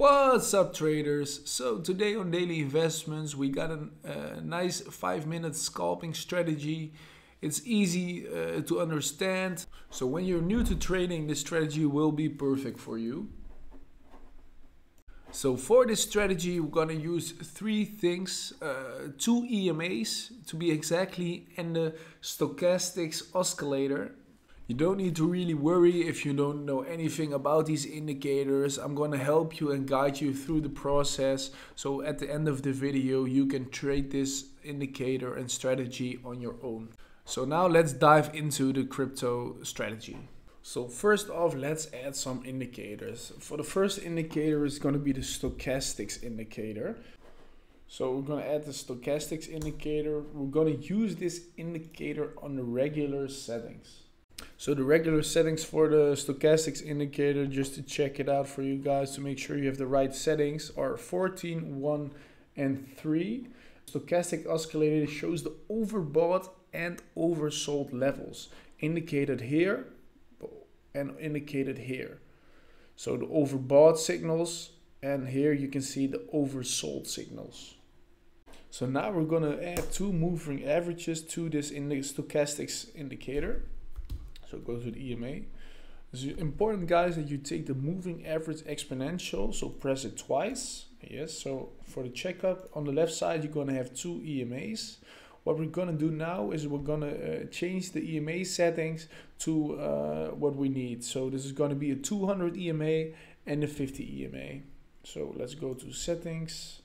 What's up traders? So today on Daily Investments we got a uh, nice 5 minute scalping strategy. It's easy uh, to understand. So when you're new to trading this strategy will be perfect for you. So for this strategy we're gonna use three things. Uh, two EMAs to be exactly and the stochastics oscillator you don't need to really worry if you don't know anything about these indicators. I'm going to help you and guide you through the process. So at the end of the video, you can trade this indicator and strategy on your own. So now let's dive into the crypto strategy. So first off, let's add some indicators. For the first indicator is going to be the stochastics indicator. So we're going to add the stochastics indicator. We're going to use this indicator on the regular settings. So the regular settings for the stochastics indicator, just to check it out for you guys to make sure you have the right settings are 14, 1 and 3. Stochastic oscillator shows the overbought and oversold levels indicated here and indicated here. So the overbought signals and here you can see the oversold signals. So now we're going to add two moving averages to this in the stochastics indicator. So go to the EMA. It's important guys that you take the moving average exponential. So press it twice. Yes, so for the checkup on the left side, you're gonna have two EMAs. What we're gonna do now is we're gonna uh, change the EMA settings to uh, what we need. So this is gonna be a 200 EMA and a 50 EMA. So let's go to settings,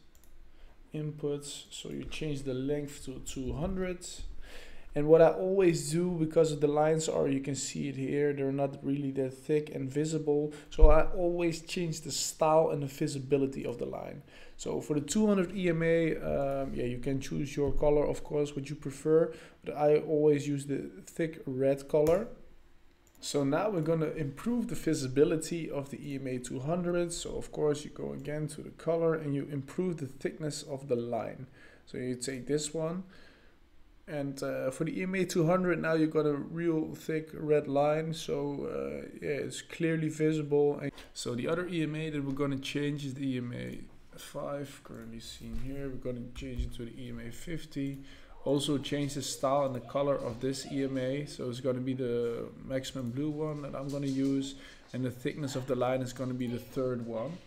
inputs. So you change the length to 200 and what I always do, because of the lines are, you can see it here, they're not really that thick and visible. So I always change the style and the visibility of the line. So for the 200 EMA, um, yeah, you can choose your color, of course, what you prefer. But I always use the thick red color. So now we're going to improve the visibility of the EMA 200. So of course you go again to the color and you improve the thickness of the line. So you take this one and uh, for the EMA 200 now you've got a real thick red line. So uh, yeah it's clearly visible. And so the other EMA that we're going to change is the EMA 5 currently seen here. We're going to change it to the EMA 50 also change the style and the color of this EMA so it's going to be the maximum blue one that I'm going to use. And the thickness of the line is going to be the third one.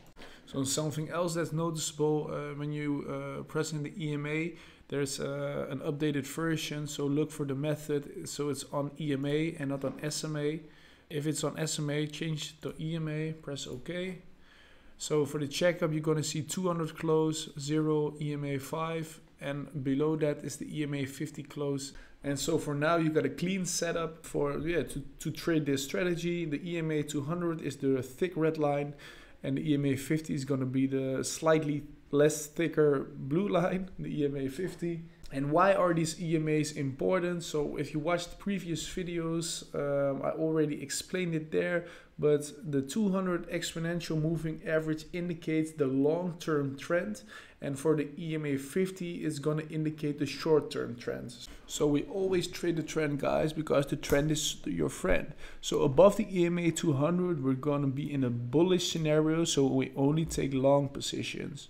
So something else that's noticeable uh, when you uh, press in the EMA there's uh, an updated version, so look for the method so it's on EMA and not on SMA. If it's on SMA, change to EMA, press OK. So for the checkup, you're going to see 200 close, 0 EMA 5, and below that is the EMA 50 close. And so for now, you got a clean setup for yeah to, to trade this strategy. The EMA 200 is the thick red line, and the EMA 50 is going to be the slightly less thicker blue line, the EMA 50. And why are these EMAs important? So if you watched previous videos, um, I already explained it there, but the 200 exponential moving average indicates the long-term trend and for the EMA 50 it's going to indicate the short-term trends. So we always trade the trend guys because the trend is your friend. So above the EMA 200 we're going to be in a bullish scenario so we only take long positions.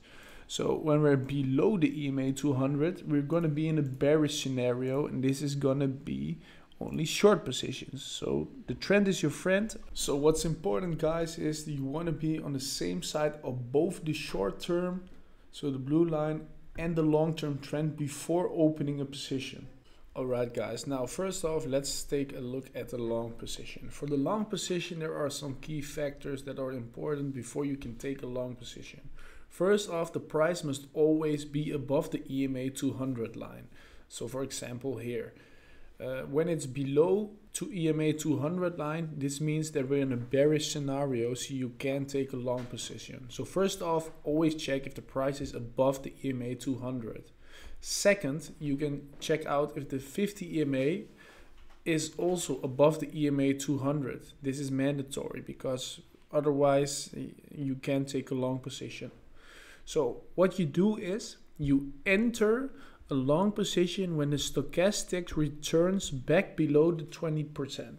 So when we're below the EMA 200, we're going to be in a bearish scenario and this is going to be only short positions. So the trend is your friend. So what's important guys is you want to be on the same side of both the short term, so the blue line and the long term trend before opening a position. Alright guys, now first off let's take a look at the long position. For the long position there are some key factors that are important before you can take a long position. First off, the price must always be above the EMA 200 line. So for example here, uh, when it's below to EMA 200 line, this means that we're in a bearish scenario, so you can take a long position. So first off, always check if the price is above the EMA 200. Second, you can check out if the 50 EMA is also above the EMA 200. This is mandatory because otherwise you can take a long position. So what you do is you enter a long position when the stochastic returns back below the 20%.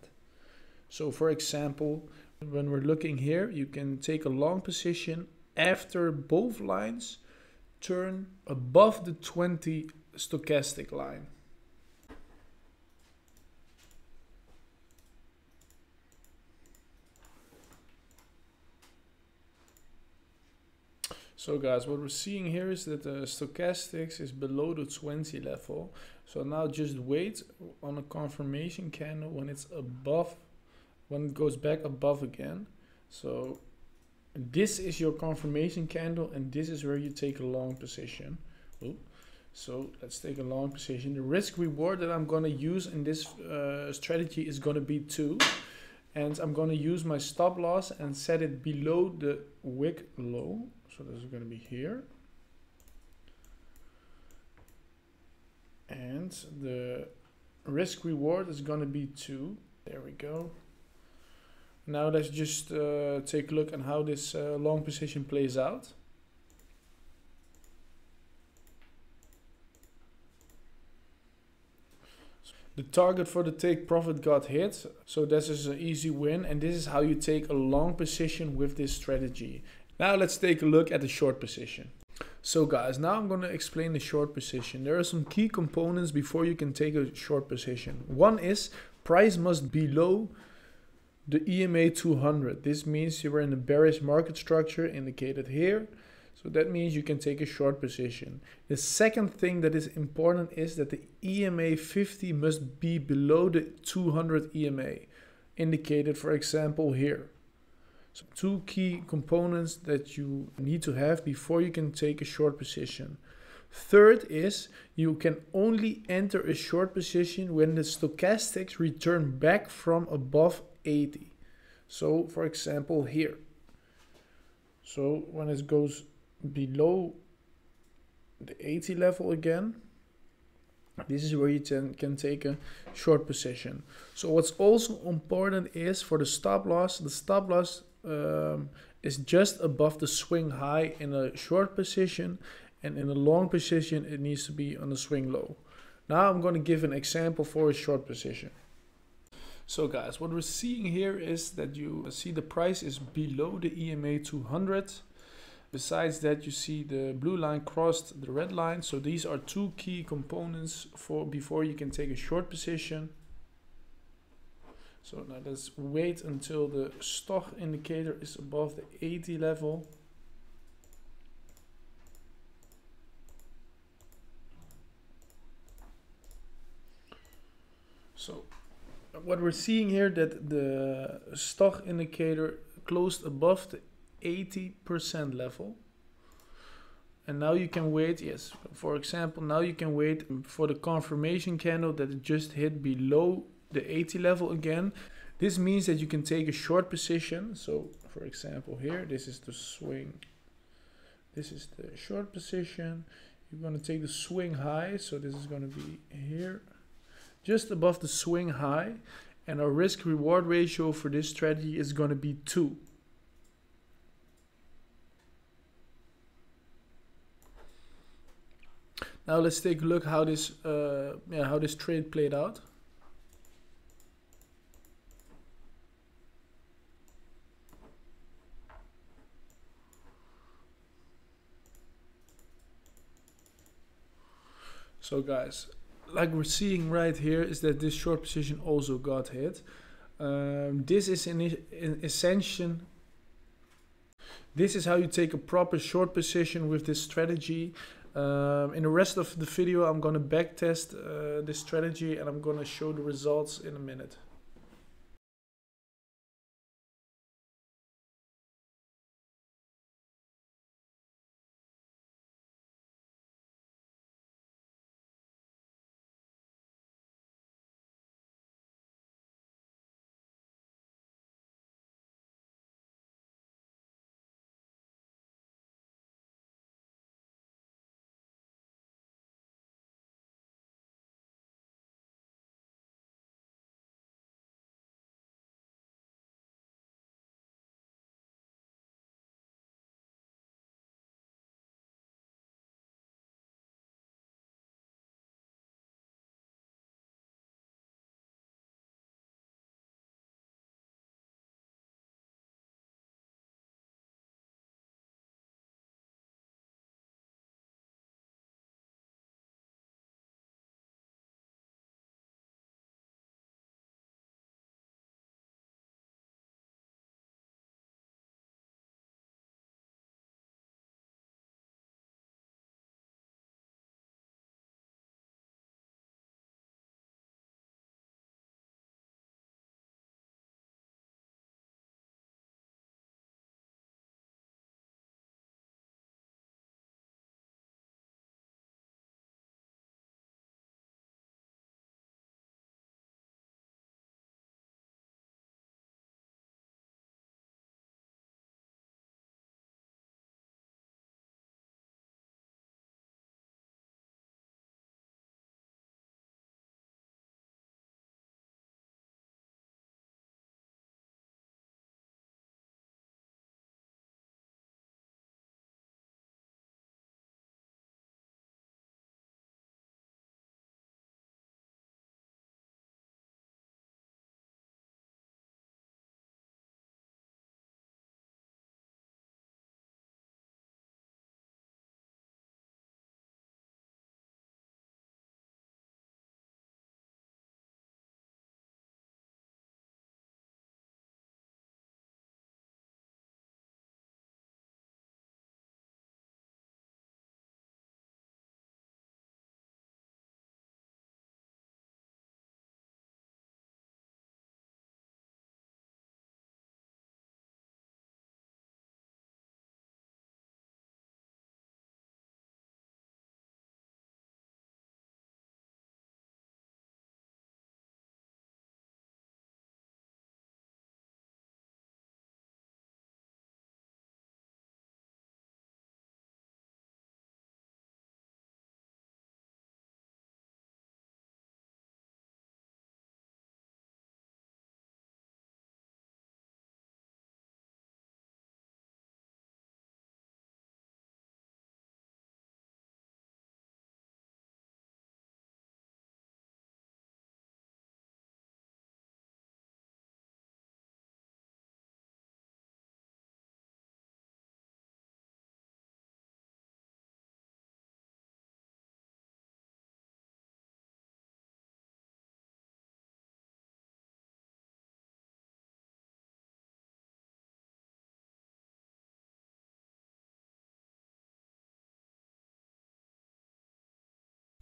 So for example, when we're looking here, you can take a long position after both lines turn above the 20 stochastic line. So guys, what we're seeing here is that the stochastics is below the 20 level. So now just wait on a confirmation candle when it's above, when it goes back above again. So this is your confirmation candle and this is where you take a long position. Ooh. So let's take a long position. The risk reward that I'm going to use in this uh, strategy is going to be 2. And I'm going to use my stop loss and set it below the wick low. So this is going to be here. And the risk reward is going to be 2. There we go. Now let's just uh, take a look at how this uh, long position plays out. The target for the take profit got hit, so this is an easy win and this is how you take a long position with this strategy. Now let's take a look at the short position. So guys, now I'm going to explain the short position. There are some key components before you can take a short position. One is price must be below the EMA 200. This means you are in a bearish market structure indicated here. So that means you can take a short position. The second thing that is important is that the EMA 50 must be below the 200 EMA indicated for example here. So two key components that you need to have before you can take a short position. Third is you can only enter a short position when the stochastics return back from above 80. So for example here. So when it goes below the 80 level again, this is where you can take a short position. So what's also important is for the stop loss, the stop loss um, is just above the swing high in a short position and in a long position it needs to be on the swing low. Now I'm going to give an example for a short position. So guys, what we're seeing here is that you see the price is below the EMA 200 Besides that, you see the blue line crossed the red line. So these are two key components for before you can take a short position. So now let's wait until the stock indicator is above the 80 level. So what we're seeing here that the stock indicator closed above the 80% level. And now you can wait, yes, for example, now you can wait for the confirmation candle that just hit below the 80 level again. This means that you can take a short position. So for example, here, this is the swing. This is the short position. You're going to take the swing high. So this is going to be here, just above the swing high. And our risk reward ratio for this strategy is going to be 2. Now let's take a look how this uh, yeah how this trade played out. So guys, like we're seeing right here is that this short position also got hit. Um, this is an, in essential. This is how you take a proper short position with this strategy. Um, in the rest of the video, I'm going to backtest uh, this strategy and I'm going to show the results in a minute.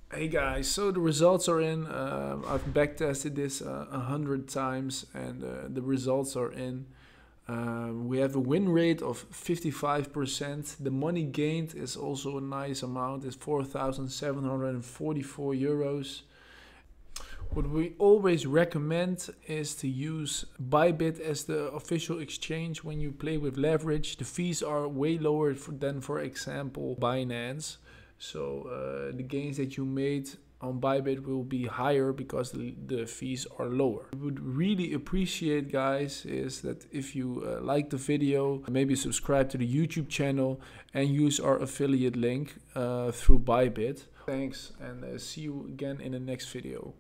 Hey guys, so the results are in. Uh, I've backtested this uh, a hundred times and uh, the results are in. Um, we have a win rate of 55%. The money gained is also a nice amount. It's 4,744 euros. What we always recommend is to use Bybit as the official exchange when you play with leverage. The fees are way lower than, for example, Binance. So uh, the gains that you made on Bybit will be higher because the, the fees are lower. I would really appreciate guys is that if you uh, like the video, maybe subscribe to the YouTube channel and use our affiliate link uh, through Bybit. Thanks and uh, see you again in the next video.